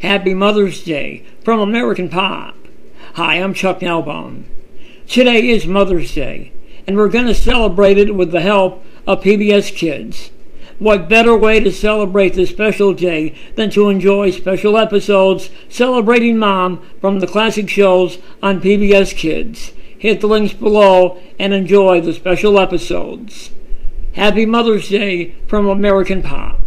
Happy Mother's Day from American Pop. Hi, I'm Chuck Nalbone. Today is Mother's Day, and we're going to celebrate it with the help of PBS Kids. What better way to celebrate this special day than to enjoy special episodes celebrating mom from the classic shows on PBS Kids? Hit the links below and enjoy the special episodes. Happy Mother's Day from American Pop.